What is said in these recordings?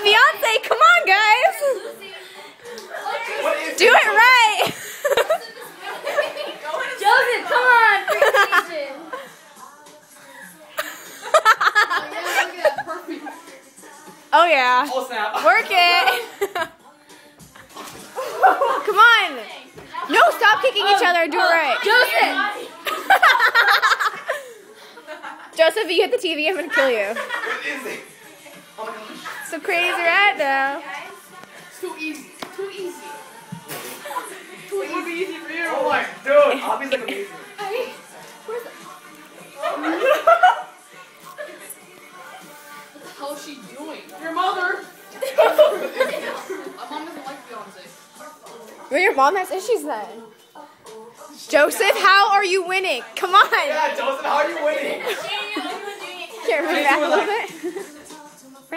the Beyonce. Come on, guys. Do it right. Joseph, come on. Oh yeah. Oh snap. Work it. Come on. No, stop kicking each other. Do it right. Joseph. Joseph, if you hit the TV, I'm gonna kill you. What is it? Oh my gosh. So crazy right now. It's too easy. Too easy. Too easy. easy for you. Oh my dude, Abby's like amazing. Hey, where's the... what the hell is she doing? Your mother. My mom doesn't like Beyonce. Well, your mom has issues then. Joseph, how are you winning? Come on. Yeah, Joseph, how are you winning? Here, move back a little bit.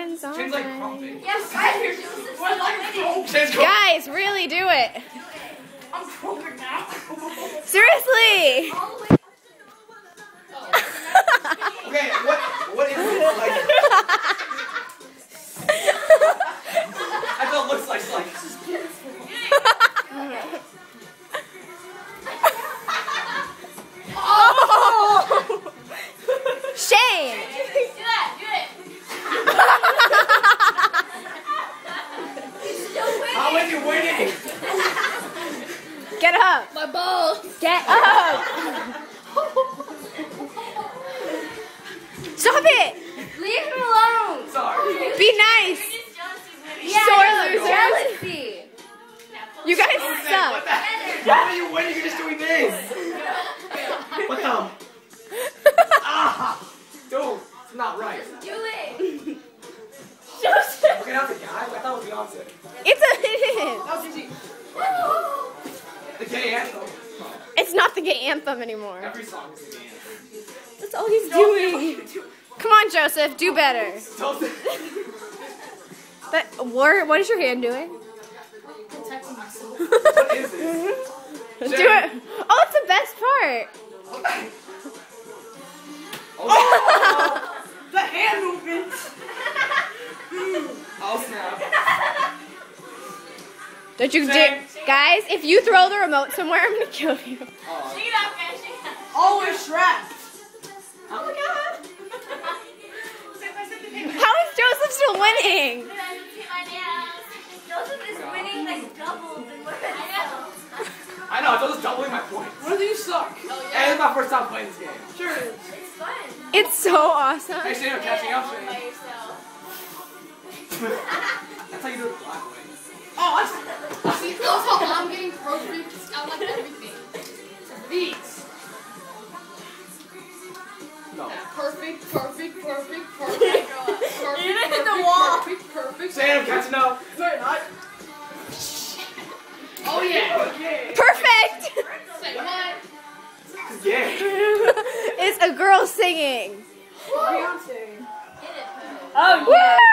Friends on. Shane's like crumping. Yes, right. Joseph. We're like crumping. Shane's crumping. Guys, really do it. I'm crumping now. Seriously. My balls. Get up. Stop it. Leave him alone. Sorry. Be nice. Yeah, Sore losers. Jealousy. You guys What suck. the heck? Are you winning? You're just doing this. What the? It's not the gay anthem anymore. Every song is a gay anthem. That's all he's doing. Come on, Joseph. Do better. But what? What is your hand doing? Protecting myself. What is this? Do it. Oh, it's the best part. Oh, The hand movement. oh snap. Don't you do, Same. Guys? If you throw the remote somewhere, I'm gonna kill you. Oh. Shake it off, guys. Shake it off. Always strapped. Oh my god. How is Joseph still winning? Joseph is winning like doubles in what I know. I know, it's doubling my points. What do you suck? Oh, and it's my first time playing this game. Sure it is. Fun. It's so awesome. Hey, Shane, I'm catching up, By Shane. That's how you do it the black way. Oh, I Perfect, perfect, perfect, uh, perfect. perfect You're gonna hit the wall. Perfect, perfect. Shane, I'm catching up. No, you're not. Oh yeah. Oh, yeah. Perfect. Say what? Yeah. it's a girl singing. Beyonce. Hit it, Poe. Oh, Woo!